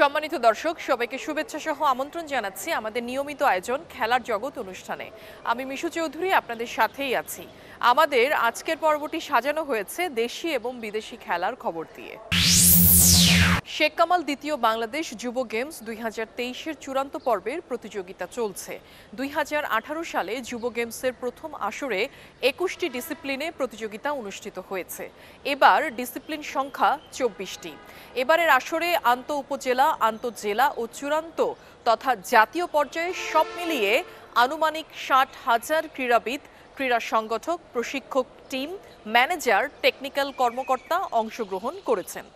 সম্মানিত দর্শক, সবাইকে শুভেচ্ছা সহ আমন্ত্রণ জানাচ্ছি আমাদের নিয়মিত আয়োজন খেলার জগৎ অনুষ্ঠানে। আমি মিশু চৌধুরী, আপনাদের সাথেই আছি। আমাদের আজকের পর্বটি সাজানো হয়েছে দেশি এবং বিদেশি খেলার খবর দিয়ে। শেখ কামাল দ্বিতীয় বাংলাদেশ যুব গেমস দুই হাজার তেইশের চূড়ান্ত পর্বের প্রতিযোগিতা চলছে। দুই হাজার আঠারো সালে যুব গেমসের প্রথম আসরে একুশটি ডিসিপ্লিনে প্রতিযোগিতা অনুষ্ঠিত হয়েছে। এবার ডিসিপ্লিন সংখ্যা চব্বিশটি। এবারের আসরে আন্ত উপজেলা আন্তঃজেলা ও চূড়ান্ত তথা জাতীয় পর্যায়ে সব মিলিয়ে আনুমানিক ষাট হাজার ক্রীড়াবিদ, ক্রীড়া সংগঠক, প্রশিক্ষক টিম, ম্যানেজার, টেকনিক্যাল কর্মকর্তা অংশগ্রহণ করেছেন।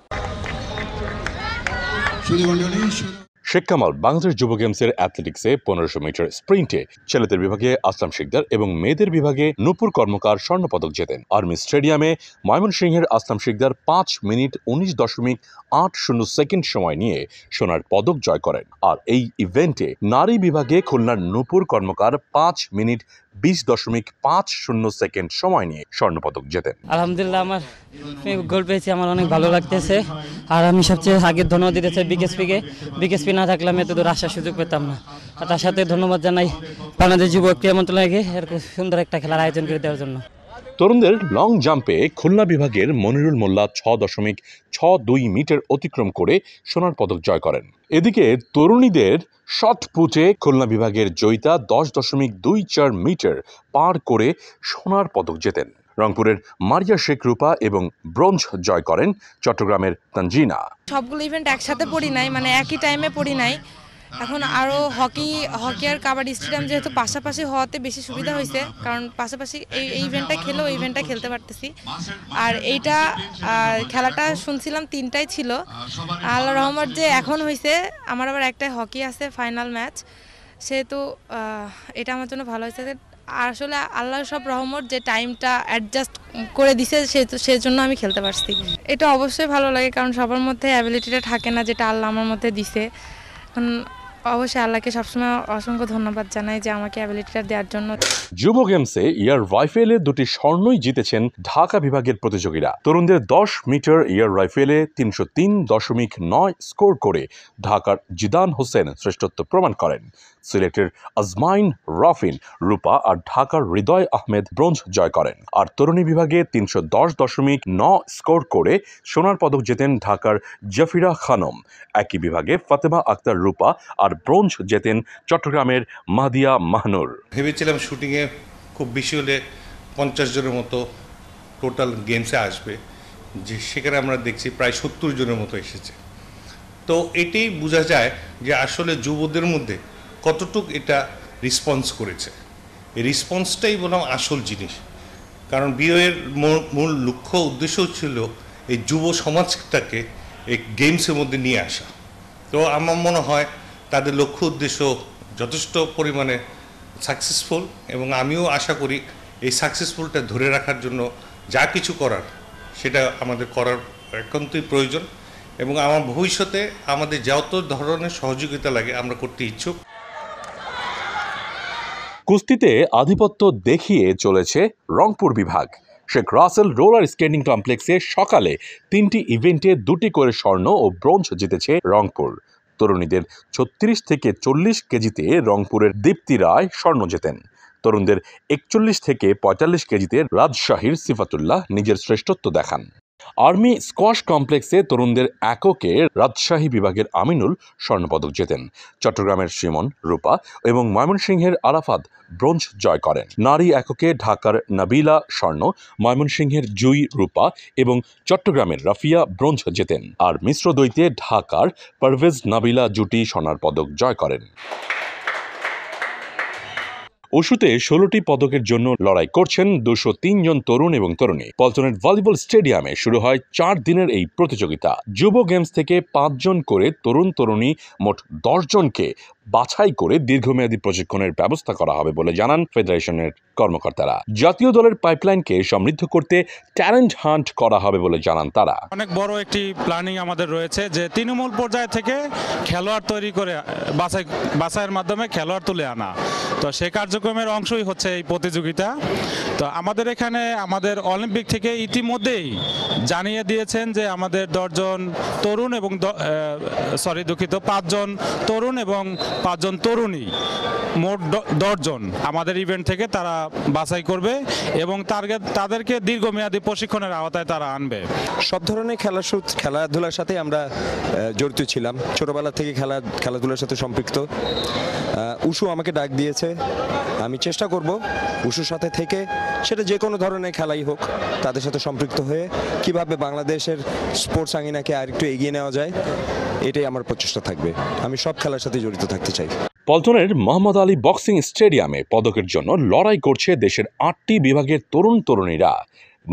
শেখ কামাল বাংলাদেশ যুব গেমসের অ্যাথলেটিক্সে পনেরোশো মিটার স্প্রিন্টে ছেলেদের বিভাগে আসলাম শিকদার এবং মেয়েদের বিভাগে নূপুর কর্মকার স্বর্ণপদক জেতেন। আর্মি স্টেডিয়ামে ময়মনসিংহের আসলাম শিকদার পাঁচ মিনিট উনিশ দশমিক আট শূন্য সেকেন্ড সময় নিয়ে সোনার পদক জয় করেন। আর এই ইভেন্টে নারী বিভাগে খুলনার নূপুর কর্মকার পাঁচ মিনিট বিশ দশমিক পাঁচ শূন্য সেকেন্ড সময় নিয়ে স্বর্ণপদক জেতেন। আলহামদুলিল্লাহ আমার গোল পেয়েছি, আমার অনেক ভালো লাগতেছে। আর আমি সবচেয়ে আগে ধন্যবাদ দিতে চাই বিকেএসপিকে বিকেএসপি না থাকলে আমি এতদূর আসার সুযোগ পেতাম না। আর তার সাথে ধন্যবাদ জানাই বাংলাদেশ যুব ক্রীড়া মন্ত্রণালয়কে এরকম সুন্দর একটা খেলার আয়োজন করে দেওয়ার জন্য। তরুণদের লং জাম্পে খুলনা বিভাগের মনিরুল মোল্লা ছ দশমিক ছ দুই মিটার অতিক্রম করে সোনার পদক জয় করেন। এদিকে তরুণীদের শট পুটে খুলনা বিভাগের জয়িতা দশ দশমিক দুই চার মিটার পার করে সোনার পদক জেতেন। রংপুরের মারিয়া শেখ রূপা এবং ব্রোঞ্জ জয় করেন চট্টগ্রামের তানজিনা। সবগুলো ইভেন্ট একসাথে পড়ি নাই মানে একই টাইমে পড়ি নাই। এখন আরও হকি হকি আর কাবাডি স্টেডিয়াম যেহেতু পাশাপাশি হওয়াতে বেশি সুবিধা হয়েছে, কারণ পাশাপাশি এই এই ইভেন্টটা খেলেও এই ইভেন্টটা খেলতে পারতেছি। আর এইটা খেলাটা শুনছিলাম তিনটাই ছিল। আল্লাহ রহমত যে এখন হয়েছে আমার আবার একটা হকি আছে ফাইনাল ম্যাচ সেহেতু এটা আমার জন্য ভালো হয়েছে আসলে আল্লাহর সব রহমত যে টাইমটা অ্যাডজাস্ট করে দিছে সেজন্য আমি খেলতে পারছি। এটা অবশ্যই ভালো লাগে, কারণ সবার মধ্যে অ্যাবিলিটিটা থাকে না, যেটা আল্লাহ আমার মধ্যে দিছে। এখন অবশ্যই আল্লাহকে সবসময় অসংখ্য ধন্যবাদ জানাই যে আমাকে অ্যাবিলিটিটা দেওয়ার জন্য। যুব গেমসে ইয়ার রাইফেলে দুটি স্বর্ণই জিতেছেন ঢাকা বিভাগের প্রতিযোগীরা। তরুণদের দশ মিটার ইয়ার রাইফেলে তিনশো তিন দশমিক নয় স্কোর করে ঢাকার জিদান হোসেন শ্রেষ্ঠত্ব প্রমাণ করেন। সিলেটের আজমাইন রাফিন, রূপা আর ঢাকার হৃদয় আহমেদ ব্রোঞ্জ জয় করেন। আর তরুণী বিভাগে তিনশো দশ দশমিক ন স্কোর করে সোনার পদক জেতেন ঢাকার জাফিরা খানম। একই বিভাগে ফাতেমা আক্তার, রূপা আর ব্রোঞ্জ জেতেন চট্টগ্রামের মাহদিয়া মাহনুর। ভেবেছিলাম শুটিংয়ে খুব বেশি হলে পঞ্চাশ জনের মতো টোটাল গেমসে আসবে, যে সেখানে আমরা দেখছি প্রায় সত্তর জনের মতো এসেছে। তো এটাই বোঝা যায় যে আসলে যুবদের মধ্যে কতটুক এটা রেসপন্স করেছে। এই রেসপন্সটাই বললাম আসল জিনিস। কারণ বিয়ের মূল লক্ষ্য, উদ্দেশ্য ছিল এই যুব সমাজটাকে এই গেমসের মধ্যে নিয়ে আসা। তো আমার মনে হয় তাদের লক্ষ্য উদ্দেশ্য যথেষ্ট পরিমাণে সাকসেসফুল এবং আমিও আশা করি এই সাকসেসফুলটা ধরে রাখার জন্য যা কিছু করার সেটা আমাদের করার একান্তই প্রয়োজন এবং আমার ভবিষ্যতে আমাদের যত ধরনের সহযোগিতা লাগে আমরা করতে ইচ্ছুক। কুস্তিতে আধিপত্য দেখিয়ে চলেছে রংপুর বিভাগ। শেখ রাসেল রোলার স্কেটিং কমপ্লেক্সে সকালে তিনটি ইভেন্টে দুটি করে স্বর্ণ ও ব্রোঞ্জ জিতেছে রংপুর। তরুণীদের ছত্রিশ থেকে চল্লিশ কেজিতে রংপুরের দীপ্তি রায় স্বর্ণ জেতেন। তরুণদের একচল্লিশ থেকে পঁয়তাল্লিশ কেজিতে রাজশাহীর সিফাতুল্লাহ নিজের শ্রেষ্ঠত্ব দেখান। আর্মি স্কোয়াশ কমপ্লেক্সে তরুণদের এককে রাজশাহী বিভাগের আমিনুল স্বর্ণপদক জেতেন। চট্টগ্রামের সিমন রূপা এবং ময়মনসিংহের আরাফাত ব্রোঞ্জ জয় করেন। নারী এককে ঢাকার নাবিলা স্বর্ণ, ময়মনসিংহের জুই রূপা এবং চট্টগ্রামের রাফিয়া ব্রোঞ্জ জেতেন। আর মিশ্র দ্বৈতে ঢাকার পারভেজ নাবিলা জুটি সোনার পদক জয় করেন। ওশুতে ষোলোটি পদকের জন্য লড়াই করছেন দুশো জন তরুণ এবং তরুণী। পল্টনের ভলিবল স্টেডিয়ামে শুরু হয় চার দিনের এই প্রতিযোগিতা। যুব গেমস থেকে পাঁচজন করে তরুণ তরুণী মোট দশ জনকে বাছাই করে দীর্ঘমেয়াদী প্রশিক্ষণের ব্যবস্থা করা হবে বলে জানান ফেডারেশনের কর্মকর্তারা। জাতীয় দলের পাইপলাইনকে সমৃদ্ধ করতে ট্যালেন্ট হান্ট করা হবে বলে জানান তারা। অনেক বড় একটি প্ল্যানিং আমাদের রয়েছে যে তৃণমূল পর্যায় থেকে খেলোয়াড় তৈরি করে বাছাই, বাছাইয়ের মাধ্যমে খেলোয়াড় তুলে আনা। তো সেই কার্যক্রমের অংশই হচ্ছে এই প্রতিযোগিতা। তো আমাদের এখানে আমাদের অলিম্পিক থেকে ইতিমধ্যেই জানিয়ে দিয়েছেন যে আমাদের দশজন তরুণ এবং সরি দুঃখিত, পাঁচজন তরুণ এবং পাঁচজন তরুণী, মোট দশজন। আমাদের ইভেন্ট থেকে তারা বাছাই করবে এবং টার্গেট তাদেরকে দীর্ঘমেয়াদী প্রশিক্ষণের আওতায় তারা আনবে। সব ধরনের খেলা খেলাধুলার সাথে আমরা জড়িত ছিলাম। ছোটবেলা থেকে খেলা, খেলাধুলার সাথে সম্পৃক্ত। উষু আমাকে ডাক দিয়েছে, আমি চেষ্টা করব উষুর সাথে থেকে সেটা যে কোনো ধরনের খেলাই হোক, তাদের সাথে সম্পৃক্ত হয়ে কীভাবে বাংলাদেশের স্পোর্টস আঙিনাকে আর একটু এগিয়ে নেওয়া যায়, এটাই আমার প্রচেষ্টা থাকবে। আমি সব খেলার সাথে জড়িত থাকতে চাই। পল্টনের মোহাম্মদ আলী বক্সিং স্টেডিয়ামে পদকের জন্য লড়াই করছে দেশের আটটি বিভাগের তরুণ তরুণীরা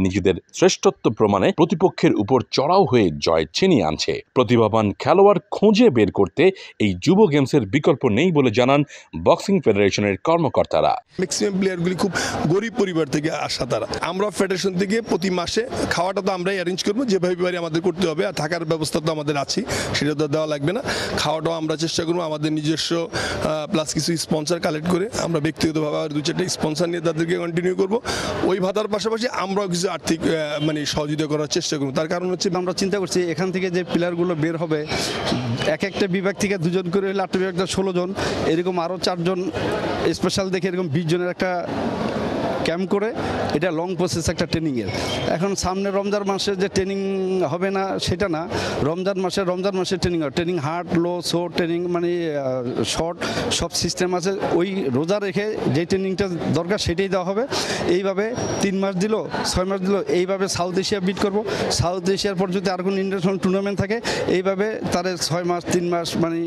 নিজেদের শ্রেষ্ঠত্ব প্রমাণে প্রতিপক্ষের উপর চড়াও হয়ে জয় ছিনিয়ে আনছে। প্রতিভাবান খেলোয়াড় খুঁজে বের করতে এই যুব গেমসের বিকল্প নেই বলে জানান বক্সিং ফেডারেশনের কর্মকর্তারা। ম্যাক্সিমাম প্লেয়ারগুলি খুব গরিব পরিবার থেকে আসা তারা। আমরা ফেডারেশন থেকে প্রতি মাসে খাওয়াটা তো আমরাই অ্যারেঞ্জ করব, যেভাবে পারি আমাদের করতে হবে আর থাকার ব্যবস্থা তো আমাদের আছেই, সেটা তো দেওয়া লাগবে না। খাওয়াটাও আমরা চেষ্টা করব, আমাদের নিজস্ব প্লাস কিছু স্পন্সর কালেক্ট করে আমরা ব্যক্তিগতভাবে আর দু চারটা স্পন্সর নিয়ে তাদেরকে কন্টিনিউ করব। ওই ভাতার পাশাপাশি আমরাও আর্থিক মানে সহযোগিতা করার চেষ্টা করুন। তার কারণ হচ্ছে আমরা চিন্তা করছি এখান থেকে যে প্লেয়ারগুলো বের হবে, এক একটা বিভাগ থেকে দুজন করে হলে আটটা বিভাগ ষোলো জন, এরকম আরও চারজন স্পেশাল দেখে এরকম বিশ জনের একটা ক্যাম্প করে, এটা লং প্রসেস একটা ট্রেনিংয়ের এখন সামনে রমজান মাসে যে ট্রেনিং হবে না, সেটা না। রমজান মাসে রমজান মাসে ট্রেনিং হয়। Training hard low show training মানে শর্ট সব সিস্টেম আছে। ওই রোজা রেখে যে ট্রেনিংটা দরকার, সেটাই দেওয়া হবে। এইভাবে তিন মাস দিল, ছয় মাস দিল, এইভাবে সাউথ এশিয়া বিট করব। সাউথ এশিয়ার পর যদি আর কোনো ইন্টারন্যাশনাল টুর্নামেন্ট থাকে, এইভাবে তাদের ছয় মাস, তিন মাস মানে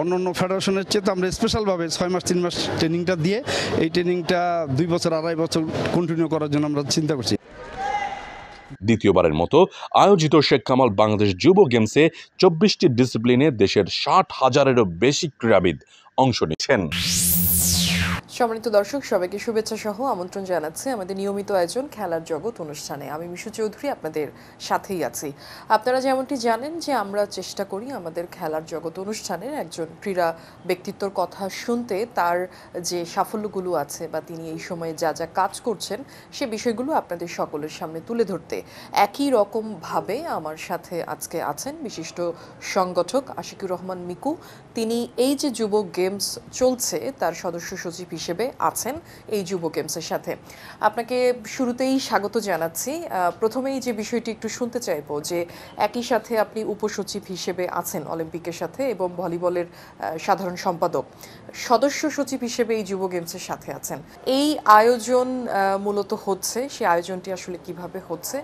অন্য অন্য ফেডারেশনের চেয়ে তো আমরা স্পেশালভাবে ছয় মাস, তিন মাস ট্রেনিংটা দিয়ে, এই ট্রেনিংটা দুই বছর, আড়াই বছর কন্টিনিউ করার জন্য আমরা চিন্তা করছি। দ্বিতীয়বারের মতো আয়োজিত শেখ কামাল বাংলাদেশ যুব গেমসে চব্বিশটি ডিসিপ্লিনে দেশের ষাট হাজারেরও বেশি ক্রীড়াবিদ অংশ নিচ্ছেন। সম্মানিত দর্শক, সবাইকে শুভেচ্ছা সহ আমন্ত্রণ জানাচ্ছি আমাদের নিয়মিত আয়োজন খেলার জগৎ অনুষ্ঠানে। আমি মিশু চৌধুরী, আপনাদের সাথেই আছি। আপনারা যেমনটি জানেন যে আমরা চেষ্টা করি আমাদের খেলার জগৎ অনুষ্ঠানের একজন ক্রীড়া ব্যক্তিত্বর কথা শুনতে, তার যে সাফল্যগুলো আছে বা তিনি এই সময়ে যা যা কাজ করছেন, সে বিষয়গুলো আপনাদের সকলের সামনে তুলে ধরতে। একই রকমভাবে আমার সাথে আজকে আছেন বিশিষ্ট সংগঠক আশিকুর রহমান মিকু। তিনি এই যে যুব গেমস চলছে, তার সদস্য সচিব হিসেবে আছেন এই যুব গেমসের সাথে। আপনাকে শুরুতেই স্বাগত জানাচ্ছি। প্রথমেই যে বিষয়টি একটু শুনতে চাইব যে একই সাথে আপনি উপসচিব হিসেবে আছেন অলিম্পিকের সাথে এবং ভলিবলের সাধারণ সম্পাদক। সদস্য সচিব হিসেবে এই যুব গেমসের সাথে আছেন। এই আয়োজন মূলত হচ্ছে, সেই আয়োজনটি আসলে কীভাবে হচ্ছে,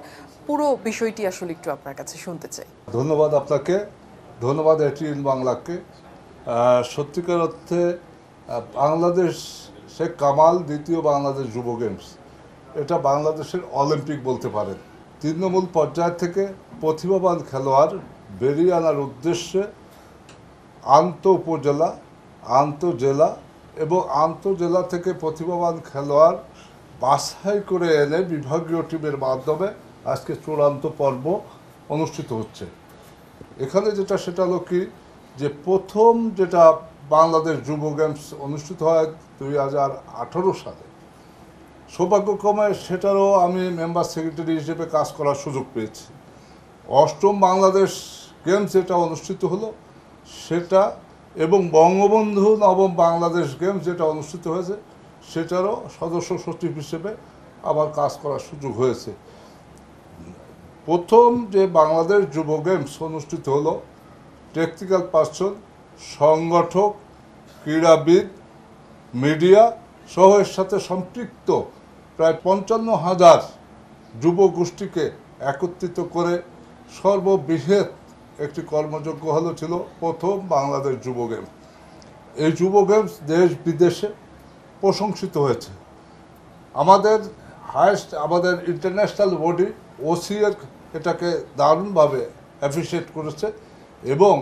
পুরো বিষয়টি আসলে একটু আপনার কাছে শুনতে চাই। ধন্যবাদ আপনাকে। ধন্যবাদ এটিএন বাংলাকে। সত্যিকার অর্থে বাংলাদেশ শেখ কামাল দ্বিতীয় বাংলাদেশ যুব গেমস। এটা বাংলাদেশের অলিম্পিক বলতে পারেন। তৃণমূল পর্যায় থেকে প্রতিভাবান খেলোয়াড় বেরিয়ে আনার উদ্দেশ্যে আন্ত উপজেলা আন্তঃজেলা এবং আন্তঃজেলা থেকে প্রতিভাবান খেলোয়াড় বাছাই করে এনে বিভাগীয় টিমের মাধ্যমে আজকে চূড়ান্ত পর্ব অনুষ্ঠিত হচ্ছে। এখানে যেটা, সেটা হলো কি? যে প্রথম যেটা বাংলাদেশ যুব গেমস অনুষ্ঠিত হয় দুই হাজার আঠারো সালে। সৌভাগ্যক্রমে সেটারও আমি মেম্বার সেক্রেটারি হিসেবে কাজ করার সুযোগ পেয়েছি। অষ্টম বাংলাদেশ গেমস যেটা অনুষ্ঠিত হলো, সেটা এবং বঙ্গবন্ধু নবম বাংলাদেশ গেমস যেটা অনুষ্ঠিত হয়েছে, সেটারও সদস্য সচিব হিসেবে আমার কাজ করার সুযোগ হয়েছে। প্রথম যে বাংলাদেশ যুব গেমস অনুষ্ঠিত হলো টেকনিক্যাল পার্সন সংগঠক, ক্রীড়াবিদ, মিডিয়া সহ এর সাথে সম্পৃক্ত প্রায় পঞ্চান্ন হাজার যুব গোষ্ঠীকে একত্রিত করে সর্ববৃহৎ একটি কর্মযোগ্য হলো ছিল প্রথম বাংলাদেশ যুব গেমস। এই যুব গেমস দেশ বিদেশে প্রশংসিত হয়েছে। আমাদের হায়েস্ট আমাদের ইন্টারন্যাশনাল বডি ওসিএর এটাকে দারুণভাবে অ্যাপ্রিসিয়েট করেছে এবং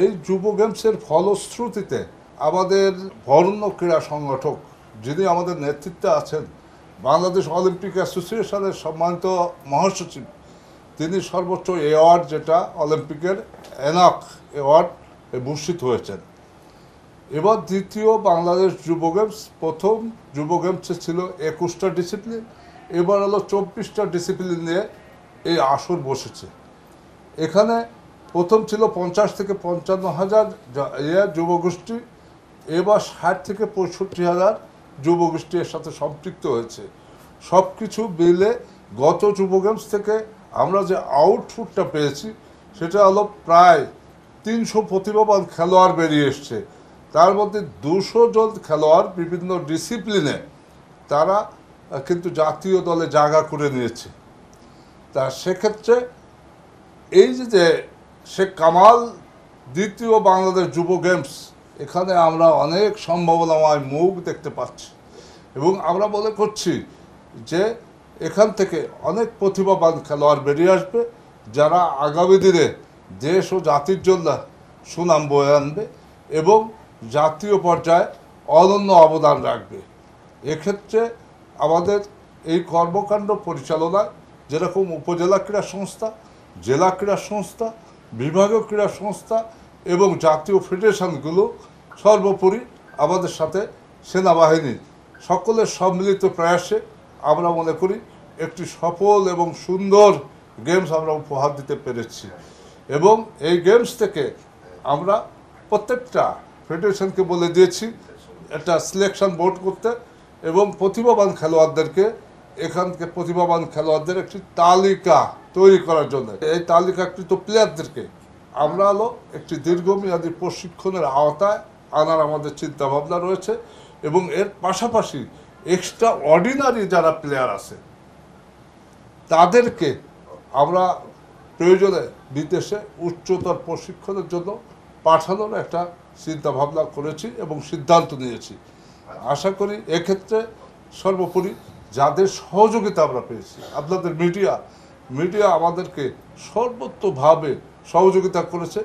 এই যুব গেমসের ফলশ্রুতিতে আমাদের বরণ্য ক্রীড়া সংগঠক যিনি আমাদের নেতৃত্বে আছেন, বাংলাদেশ অলিম্পিক অ্যাসোসিয়েশনের সম্মানিত মহাসচিব, তিনি সর্বোচ্চ অ্যাওয়ার্ড যেটা অলিম্পিকের এনাক অ্যাওয়ার্ড ভূষিত হয়েছেন। এবার দ্বিতীয় বাংলাদেশ যুব গেমস, প্রথম যুব গেমসে ছিল একুশটা ডিসিপ্লিন, এবার হলো চব্বিশটা ডিসিপ্লিন নিয়ে এই আসর বসেছে। এখানে প্রথম ছিল পঞ্চাশ থেকে পঞ্চান্ন হাজার যুবগোষ্ঠী এবার ষাট থেকে পঁয়ষট্টি হাজার যুবগোষ্ঠী এর সাথে সম্পৃক্ত হয়েছে। সব কিছু মিলে গত যুব গেমস থেকে আমরা যে আউটপুটটা পেয়েছি, সেটা হলো প্রায় তিনশো প্রতিভাবান খেলোয়াড় বেরিয়ে এসছে। তার মধ্যে দুশো জন খেলোয়াড় বিভিন্ন ডিসিপ্লিনে তারা কিন্তু জাতীয় দলে জায়গা করে নিয়েছে। তা সেক্ষেত্রে এই যে শেখ কামাল, দ্বিতীয় বাংলাদেশ যুব গেমস। এখানে আমরা অনেক সম্ভাবনাময় মুখ দেখতে পাচ্ছি। এবং আমরা মনে করছি যে এখান থেকে অনেক প্রতিভাবান খেলোয়াড় বেরিয়ে আসবে, যারা আগামী দিনে দেশ ও জাতির জন্য সুনাম বয়ে আনবে এবং জাতীয় পর্যায়ে অনন্য অবদান রাখবে। এক্ষেত্রে আমাদের এই কর্মকাণ্ড পরিচালনায় যেরকম উপজেলা ক্রীড়া সংস্থা, জেলা ক্রীড়া সংস্থা বিভাগীয় ক্রীড়া সংস্থা এবং জাতীয় ফেডারেশনগুলো সর্বোপরি আমাদের সাথে সেনাবাহিনীর সকলের সম্মিলিত প্রয়াসে আমরা মনে করি একটি সফল এবং সুন্দর গেমস আমরা উপহার দিতে পেরেছি। এবং এই গেমস থেকে আমরা প্রত্যেকটা ফেডারেশনকে বলে দিয়েছি, একটা সিলেকশন বোর্ড করতে এবং প্রতিভাবান খেলোয়াড়দেরকে এখান থেকে প্রতিভাবান খেলোয়াড়দের একটি তালিকা তৈরি করার জন্য। এই তালিকাকৃত প্লেয়ারদেরকে আমরা হলো একটি দীর্ঘমেয়াদী প্রশিক্ষণের আওতায় আনার আমাদের চিন্তাভাবনা রয়েছে এবং এর পাশাপাশি এক্সট্রা অর্ডিনারি যারা প্লেয়ার আছে, তাদেরকে আমরা প্রয়োজনে বিদেশে উচ্চতর প্রশিক্ষণের জন্য পাঠানোর একটা চিন্তাভাবনা করেছি এবং সিদ্ধান্ত নিয়েছি। আশা করি এক্ষেত্রে সর্বোপরি যাদের সহযোগিতা আমরা পেয়েছি, আপনাদের মিডিয়া মিডিয়া আমাদেরকে সর্বত্রভাবে সহযোগিতা করেছে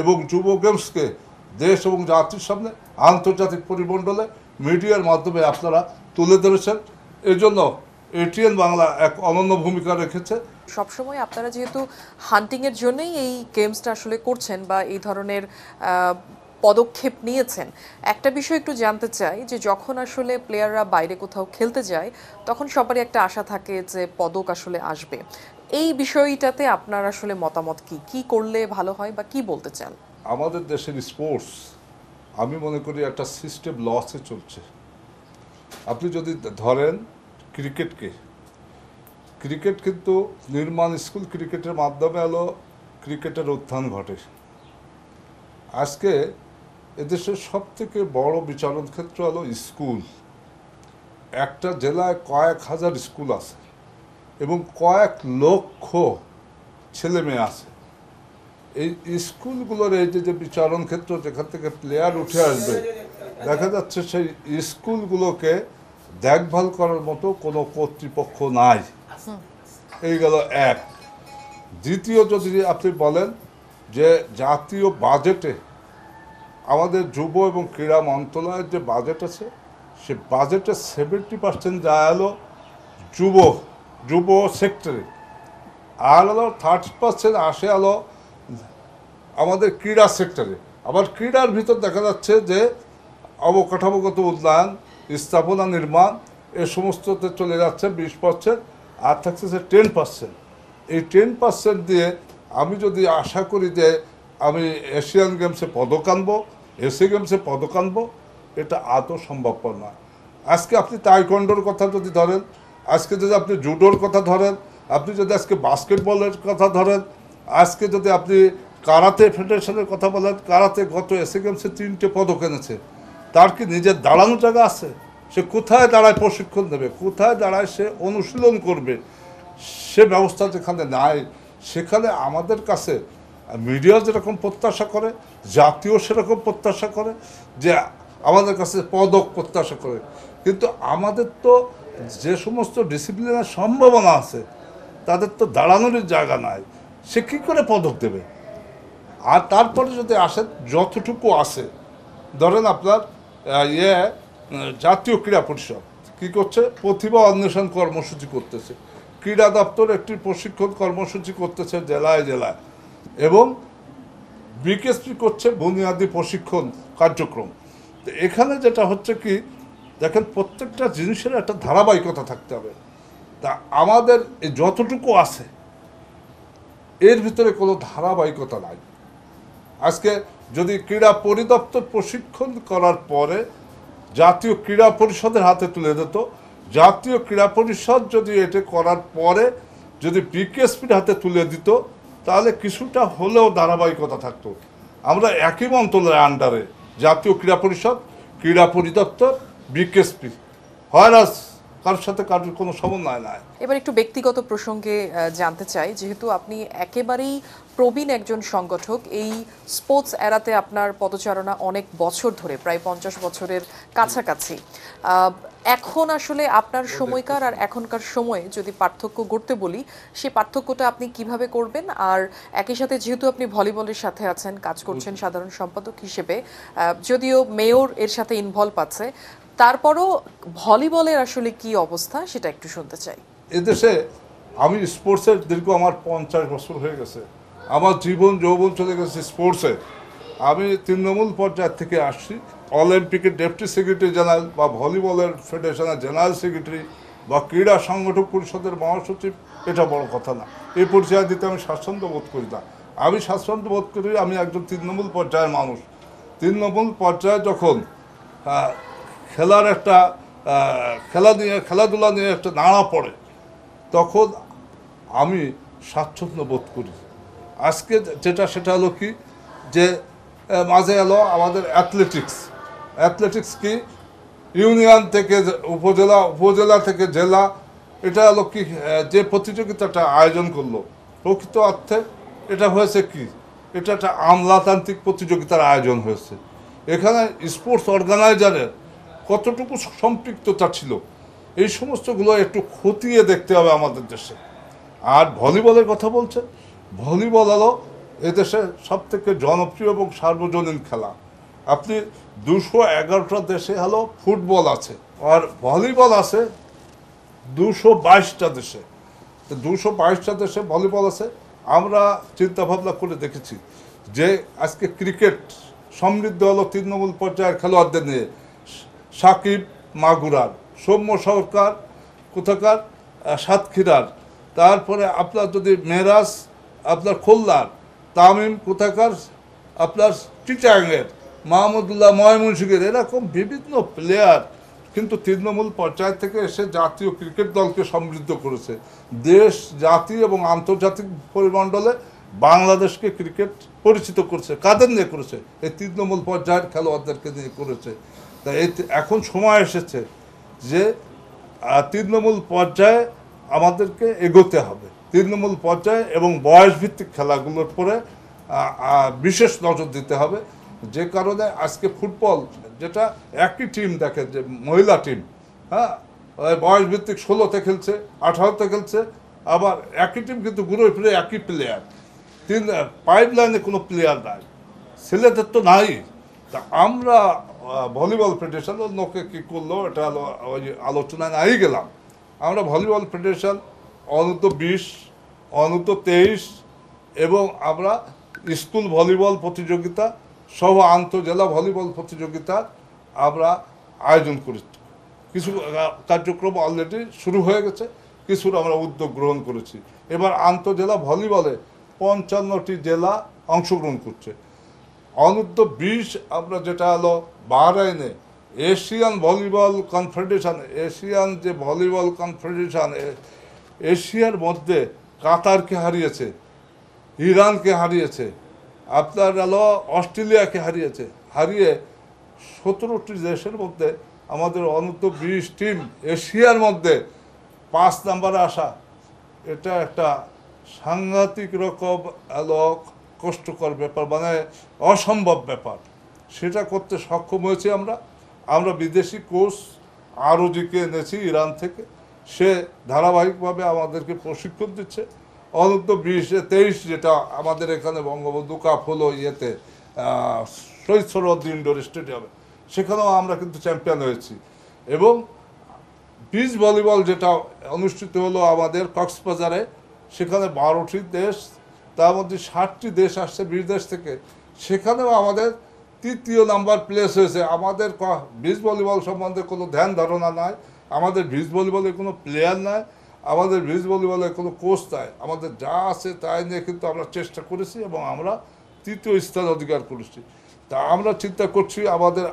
এবং যুব গেমসকে দেশ এবং জাতির সামনে আন্তর্জাতিক পরিমণ্ডলে মিডিয়ার মাধ্যমে আপনারা তুলে ধরেছেন। এজন্য এটিএন বাংলা এক অনন্য ভূমিকা রেখেছে। সবসময় আপনারা যেহেতু হান্টিংয়ের জন্যই এই গেমসটা আসলে করছেন বা এই ধরনের পদক্ষেপ নিয়েছেন, একটা বিষয় একটু জানতে চাই যে যখন আসলে প্লেয়াররা বাইরে কোথাও খেলতে যায়, তখন সবারই একটা আশা থাকে যে পদক আসলে আসবে। এই বিষয়টাতে আপনার আসলে মতামত কি? কি করলে ভালো হয় বা কি বলতে চান? আমাদের দেশের স্পোর্টস আমি মনে করি একটা সিস্টেম লসে চলছে। আপনি যদি ধরেন ক্রিকেটকে ক্রিকেট কিন্তু নির্মাণ স্কুল ক্রিকেটের মাধ্যমে হলো ক্রিকেটের উত্থান ঘটে। আজকে এদেশের সব থেকে বড় বিচারণ ক্ষেত্র হলো স্কুল একটা জেলায় কয়েক হাজার স্কুল আছে। এবং কয়েক লক্ষ ছেলে মেয়ে আছে। এই স্কুলগুলোর এই যে যে বিচারণ ক্ষেত্র, যেখান থেকে প্লেয়ার উঠে আসবে, দেখা যাচ্ছে সেই স্কুলগুলোকে দেখভাল করার মতো কোনো কর্তৃপক্ষ নাই। এই গেল এক। দ্বিতীয় যদি আপনি বলেন যে জাতীয় বাজেটে আমাদের যুব এবং ক্রীড়া মন্ত্রণালয়ের যে বাজেট আছে, সে বাজেটে সেভেন্টি পার্সেন্ট যা এলো যুব যুব সেক্টরে। আর হলো থার্টি পার্সেন্ট আসে হলো আমাদের ক্রীড়া সেক্টরে। আবার ক্রীড়ার ভিতর দেখা যাচ্ছে যে অবকাঠামোগত উন্নয়ন, স্থাপনা নির্মাণ, এ সমস্ততে চলে যাচ্ছে বিশ পার্সেন্ট আর থাকছে টেন পার্সেন্ট এই টেন পার্সেন্ট দিয়ে আমি যদি আশা করি যে আমি এশিয়ান গেমসে পদক আনব এশিয়া গেমসে পদক আনব, এটা আদৌ সম্ভবপর নয়। আজকে আপনি তাইকন্ডোর কথা যদি ধরেন আজকে যদি আপনি জুডোর কথা ধরেন, আপনি যদি আজকে বাস্কেটবলের কথা ধরেন, আজকে যদি আপনি কারাতে ফেডারেশনের কথা বলেন, কারাতে গত এসে গেমসে তিনটে পদক এনেছে, তার কি নিজের দাঁড়ানো জায়গা আছে? সে কোথায় দাঁড়ায় প্রশিক্ষণ দেবে? কোথায় দাঁড়ায় সে অনুশীলন করবে? সে ব্যবস্থা যেখানে নাই, সেখানে আমাদের কাছে মিডিয়া যেরকম প্রত্যাশা করে, জাতীয় সেরকম প্রত্যাশা করে, যে আমাদের কাছে পদক প্রত্যাশা করে। কিন্তু আমাদের তো যে সমস্ত ডিসিপ্লিনের সম্ভাবনা আছে, তাদের তো দাঁড়ানোর জায়গা নাই। সে কী করে পদক দেবে? আর তারপরে যদি আসে যতটুকু আছে, ধরেন আপনার ইয়ে জাতীয় ক্রীড়া পরিষদ, কী করছে? প্রতিভা অন্বেষণ কর্মসূচি করতেছে। ক্রীড়া দপ্তর একটি প্রশিক্ষণ কর্মসূচি করতেছে জেলায় জেলায় এবং বিকেএসপি করছে বুনিয়াদী প্রশিক্ষণ কার্যক্রম। তো এখানে যেটা হচ্ছে কি দেখেন, প্রত্যেকটা জিনিসের একটা ধারাবাহিকতা থাকতে হবে। তা আমাদের যতটুকু আছে, এর ভিতরে কোনো ধারাবাহিকতা নাই। আজকে যদি ক্রীড়া পরিদপ্তর প্রশিক্ষণ করার পরে জাতীয় ক্রীড়া পরিষদের হাতে তুলে দিত, জাতীয় ক্রীড়া পরিষদ যদি এটা করার পরে যদি বিকেএসপির হাতে তুলে দিত, তাহলে কিছুটা হলেও ধারাবাহিকতা থাকতো। আমরা একই মন্ত্রণালয়ের আন্ডারে জাতীয় ক্রীড়া পরিষদ, ক্রীড়া পরিদপ্তর বিকেএসপি। হয় না কারোর সাথে কারোর কোনো সমন্বয় নাই। এবার একটু ব্যক্তিগত প্রসঙ্গে জানতে চাই। যেহেতু আপনি একেবারেই প্রবীণ একজন সংগঠক এই স্পোর্টস এরাতে আপনার পদচারণা অনেক বছর ধরে প্রায় পঞ্চাশ বছরের কাছাকাছি। এখন আসলে আপনার সময়কার আর এখনকার সময়ে যদি পার্থক্য করতে বলি সেই পার্থক্যটা আপনি কীভাবে করবেন? আর একই সাথে যেহেতু আপনি ভলিবলের সাথে আছেন কাজ করছেন সাধারণ সম্পাদক হিসেবে যদিও মেয়র এর সাথে ইনভলভ আছে তারপরও ভলিবলের আসলে কি অবস্থা, সেটা একটু শুনতে চাই। এদেশে আমি স্পোর্টসের দীর্ঘ আমার পঞ্চাশ বছর হয়ে গেছে। আমার জীবন যৌবন চলে গেছে স্পোর্টসে। আমি তৃণমূল পর্যায় থেকে আসছি। অলিম্পিকের ডেপুটি সেক্রেটারি জেনারেল বা ভলিবলের ফেডারেশনের জেনারেল সেক্রেটারি বা ক্রীড়া সংগঠক পরিষদের মহাসচিব, এটা বড় কথা না। এই পর্যায়ে দিতে আমি স্বাচ্ছন্দ্য বোধ করি না। আমি স্বাচ্ছন্দ্য বোধ করি আমি একজন তৃণমূল পর্যায়ের মানুষ। তৃণমূল পর্যায়ে যখন খেলার একটা খেলা নিয়ে, খেলাধুলা নিয়ে একটা নাড়া পড়ে, তখন আমি স্বাচ্ছন্দ্য বোধ করি। আজকে যেটা, সেটা হলো কি যে মাঝে এলো আমাদের অ্যাথলেটিক্স অ্যাথলেটিক্স কি? ইউনিয়ন থেকে উপজেলা উপজেলা থেকে জেলা, এটা হলো কি যে প্রতিযোগিতাটা আয়োজন করল, প্রকৃত অর্থে এটা হয়েছে কি? এটা একটা আমলাতান্ত্রিক প্রতিযোগিতার আয়োজন হয়েছে। এখানে স্পোর্টস অর্গানাইজারের কতটুকু সম্পৃক্ততা ছিল, এই সমস্তগুলো একটু খতিয়ে দেখতে হবে আমাদের দেশে। আর ভলিবলের কথা বলছেন? ভলিবল হলো এদেশে সব থেকে জনপ্রিয় এবং সার্বজনীন খেলা। আপনি দুশো এগারোটা দেশে হলো ফুটবল আছে, আর ভলিবল আছে দুশো বাইশটা দেশে। দুশো বাইশটা দেশে ভলিবল আছে, আমরা চিন্তাভাবনা করে দেখেছি যে আজকে ক্রিকেট সমৃদ্ধ হলো তৃণমূল পর্যায়ের খেলোয়াড়দের নিয়ে। সাকিব মাগুরার, সৌম্য সরকার কোথাকার সাতক্ষীরার। তারপরে আপনার যদি মেরাজ, আপনার খুলনার, তামিম কোথাকার, আপনার চিটাঙ্গের মাহমুদুল্লাহ ময়মনসিংহের, এরকম বিভিন্ন প্লেয়ার কিন্তু তৃণমূল পর্যায় থেকে এসে জাতীয় ক্রিকেট দলকে সমৃদ্ধ করেছে। দেশ, জাতি এবং আন্তর্জাতিক পরিমণ্ডলে বাংলাদেশকে ক্রিকেট পরিচিত করছে। কাদের নিয়ে করেছে? এই তৃণমূল পর্যায়ের খেলোয়াড়দেরকে নিয়ে করেছে। তা এখন সময় এসেছে যে তৃণমূল পর্যায়ে আমাদেরকে এগোতে হবে। তৃণমূল পর্যায়ে এবং বয়সভিত্তিক খেলাগুলোর পরে বিশেষ নজর দিতে হবে। যে কারণে আজকে ফুটবল যেটা একই টিম দেখে, যে মহিলা টিম হ্যাঁ? ওই বয়সভিত্তিক ষোলোতে খেলছে, আঠারোতে খেলছে, আবার একই টিম কিন্তু ঘুরে ফিরে একই প্লেয়ার তিন পাইপ লাইনে কোনো প্লেয়ার নাই। ছেলেদের তো নাই। তা আমরা ভলিবল ফেডারেশন, লোকে কী করল, এটা ওই আলোচনায় নাই গেলাম। আমরা ভলিবল ফেডারেশন, অনূর্ধ্ব বিশ, অনূর্ধ্ব তেইশ, এবং আমরা স্কুল ভলিবল প্রতিযোগিতা, সহ আন্তঃজেলা ভলিবল প্রতিযোগিতার আমরা আয়োজন করেছি কিছু কার্যক্রম অলরেডি শুরু হয়ে গেছে, কিছুর আমরা উদ্যোগ গ্রহণ করেছি। এবার আন্তঃজেলা ভলিবলে পঞ্চান্নটি জেলা অংশগ্রহণ করছে। অনূর্ধ্ব বিশ আমরা যেটা হলো বাহরাইনে এশিয়ান ভলিবল কনফেডারেশন, এশিয়ান যে ভলিবল কনফেডারেশন এশিয়ার মধ্যে কাতারকে হারিয়েছে, ইরানকে হারিয়েছে, আপনার হলো অস্ট্রেলিয়াকে হারিয়েছে, হারিয়ে সতেরোটি দেশের মধ্যে আমাদের অনূর্ধ্ব বিশ টিম এশিয়ার মধ্যে পাঁচ নাম্বারে আসা। এটা একটা সাংঘাতিক রকম কষ্টকর ব্যাপার মানে অসম্ভব ব্যাপার। সেটা করতে সক্ষম হয়েছি আমরা। আমরা বিদেশি কোচ আরও জিকে এনেছি ইরান থেকে। সে ধারাবাহিকভাবে আমাদেরকে প্রশিক্ষণ দিচ্ছে। অনন্ত বিশ তেইশ যেটা আমাদের এখানে বঙ্গবন্ধু কাপ হলো ইয়েতে শহীদ সরোয়ার্দী ইন্ডোর স্টেডিয়ামে। সেখানেও আমরা কিন্তু চ্যাম্পিয়ন হয়েছি। এবং বিচ ভলিবল যেটা অনুষ্ঠিত হলো আমাদের কক্সবাজারে, সেখানে বারোটি দেশ, তার মধ্যে ষাটটি দেশ আসছে বিদেশ থেকে। সেখানেও আমাদের তৃতীয় নাম্বার প্লেস হয়েছে। আমাদের বিচ ভলিবল সম্বন্ধে কোনো ধ্যান ধারণা নাই। আমাদের বিচ ভলিবলের কোনো প্লেয়ার নাই। আমাদের বিচ ভলিবলের কোনো কোচ নাই। আমাদের যা আছে তাই নিয়ে কিন্তু আমরা চেষ্টা করেছি এবং আমরা তৃতীয় স্থান অধিকার করেছি। তা আমরা চিন্তা করছি আমাদের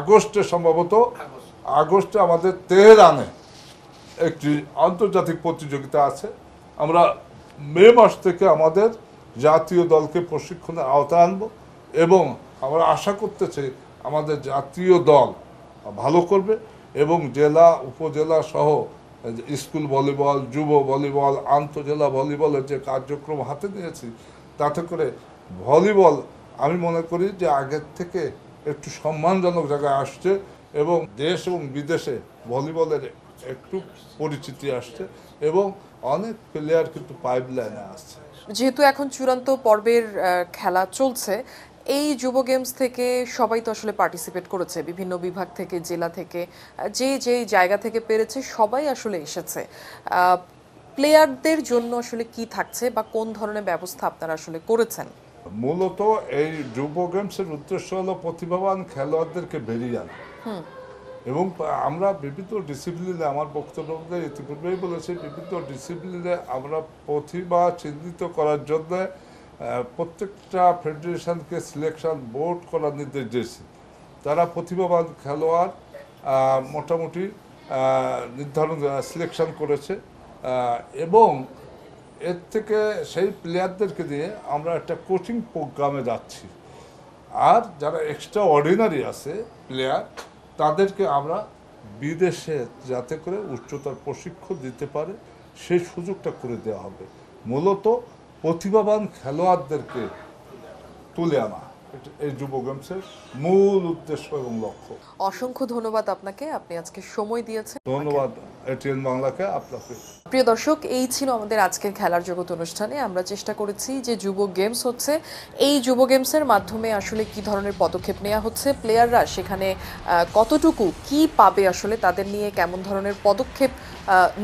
আগস্টে সম্ভবত, আগস্টে আমাদের তেহরানে একটি আন্তর্জাতিক প্রতিযোগিতা আছে। আমরা মে মাস থেকে আমাদের জাতীয় দলকে প্রশিক্ষণের আওতায় আনব। এবং আমরা আশা করতেছি আমাদের জাতীয় দল ভালো করবে এবং জেলা, উপজেলা সহ স্কুল ভলিবল, যুব ভলিবল, আন্তজেলা ভলিবলের যে কার্যক্রম হাতে নিয়েছি, তাতে করে ভলিবল আমি মনে করি যে আগের থেকে একটু সম্মানজনক জায়গায় আসছে এবং দেশ এবং বিদেশে ভলিবলের একটু পরিচিতি আসছে এবং অনেক প্লেয়ার কিন্তু পাইপ লাইনে আসছে যেহেতু এখন চূড়ান্ত পর্বের খেলা চলছে এই যুব গেমস থেকে সবাই তো আসলে পার্টিসিপেট করেছে বিভিন্ন বিভাগ থেকে জেলা থেকে যে যে জায়গা থেকে পেরেছে সবাই আসলে এসেছে। প্লেয়ারদের জন্য আসলে কি থাকছে বা কোন ধরনের ব্যবস্থা আপনারা আসলে করেছেন? মূলত এই যুব গেমসের উদ্দেশ্য হলো প্রতিভাবান খেলোয়াড়দেরকে বেরিয়ে আনা। এবং আমরা বিভিন্ন ডিসিপ্লিনে আমার বক্তব্যে ইতিপূর্বেই বলেছি বিভিন্ন ডিসিপ্লিনে আমরা প্রতিভা চিহ্নিত করার জন্য প্রত্যেকটা ফেডারেশনকে সিলেকশন বোর্ড করার নির্দেশ দিয়েছি। তারা প্রতিভাবান খেলোয়াড় মোটামুটি নির্ধারণ সিলেকশন করেছে। এবং এর থেকে সেই প্লেয়ারদেরকে দিয়ে আমরা একটা কোচিং প্রোগ্রামে যাচ্ছি। আর যারা এক্সট্রা অর্ডিনারি আছে প্লেয়ার তাদেরকে আমরা বিদেশে যাতে করে উচ্চতর প্রশিক্ষণ দিতে পারে, সেই সুযোগটা করে দেওয়া হবে। মূলত প্রতিভাবান খেলোয়াড়দেরকে তুলে আনা। এই যুব গেমসের মূল উদ্দেশ্য এবং লক্ষ্য। অসংখ্য ধন্যবাদ আপনাকে আপনি আজকে সময় দিয়েছেন। ধন্যবাদ এটিএন বাংলাকে আপনাকে। প্রিয় দর্শক, এই ছিল আমাদের আজকের খেলার জগৎ অনুষ্ঠানে। আমরা চেষ্টা করেছি যে যুব গেমস হচ্ছে, এই যুব গেমসের মাধ্যমে আসলে কি ধরনের পদক্ষেপ নেওয়া হচ্ছে প্লেয়াররা সেখানে কতটুকু কি পাবে আসলে, তাদের নিয়ে কেমন ধরনের পদক্ষেপ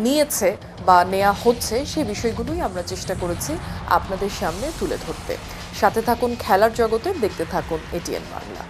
নিয়েছে বা নেওয়া হচ্ছে সেই বিষয়গুলোই আমরা চেষ্টা করেছি আপনাদের সামনে তুলে ধরতে। সাথে থাকুন খেলার জগতে দেখতে থাকুন এটিএন বাংলা